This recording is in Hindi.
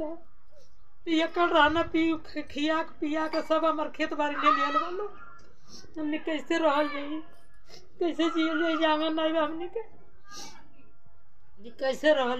पियकड़ रहना, पी खिया, पिया के सब हमार खेत बाड़ी ले लिया वालो हमने कैसे रहल जाई कैसे जियल जाई जांगन नहीं हमने के? कैसे रहल